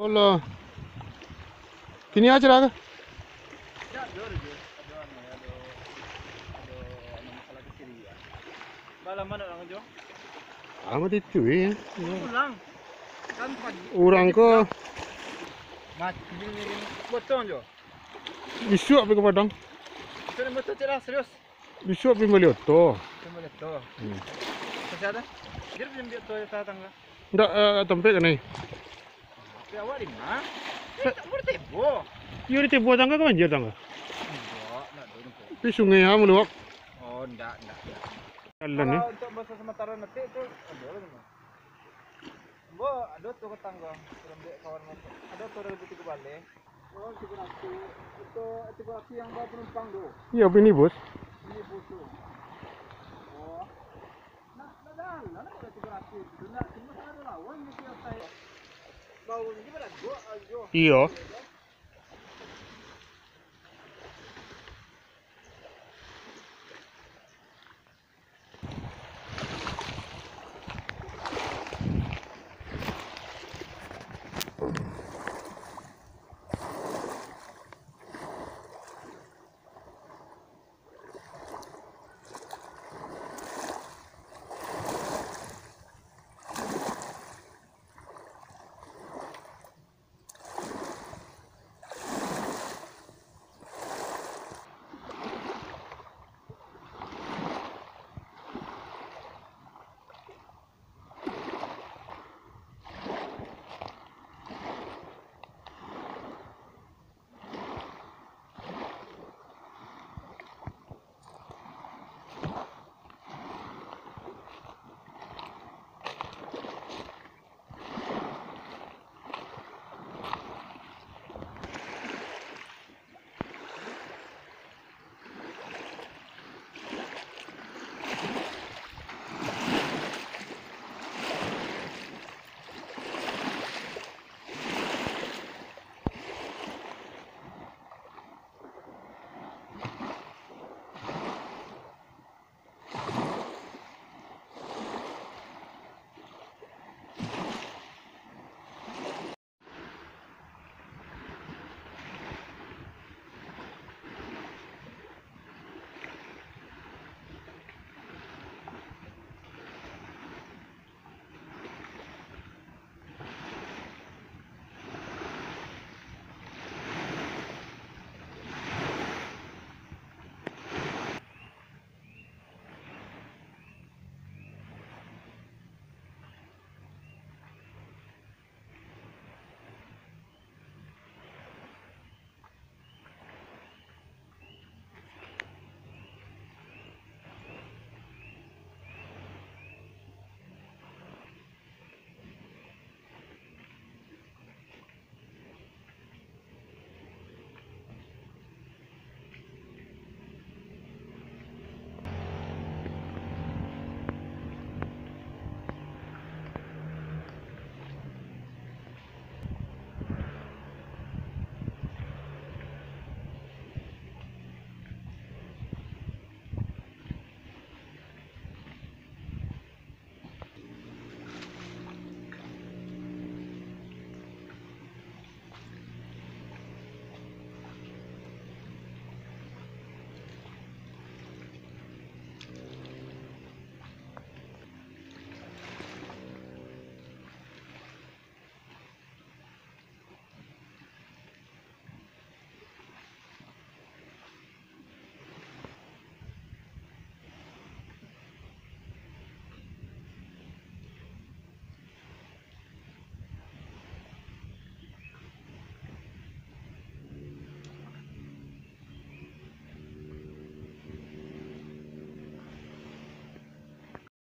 Allah. Kini aja lah. Ya, ada ya. Itu ya. Pulang. Kan. Orang ko Mat, ini ini betul jo. bisu api ke padang. Ni betul cerah serius. Bisu api beli oto. Cuma lihat tu. Hmm. Masih ada? Dia belum dia tu datang lah. Ndak uh, tempe kan ni. Tapi awak di mana? Eh, tak boleh tebo. Yo di tebu tangga ke banjir tangga. Enggak, kok. Sungai. Oh, enggak, enggak. enggak. Jalan ni. Kalau untuk bahasa sementara nanti itu ada memang. Bo, ada tuh ke tangga. Belum dia kawan masuk. Ada tuh tiga balik. Oh, tiga ratus. Itu tiga ratus yang bawa penumpang tu. Ya ini bos. Ini butuh. Oh. Nak, nak dah. Nak nak ada tiga ratus. Nak cuma ada lawan ni 有。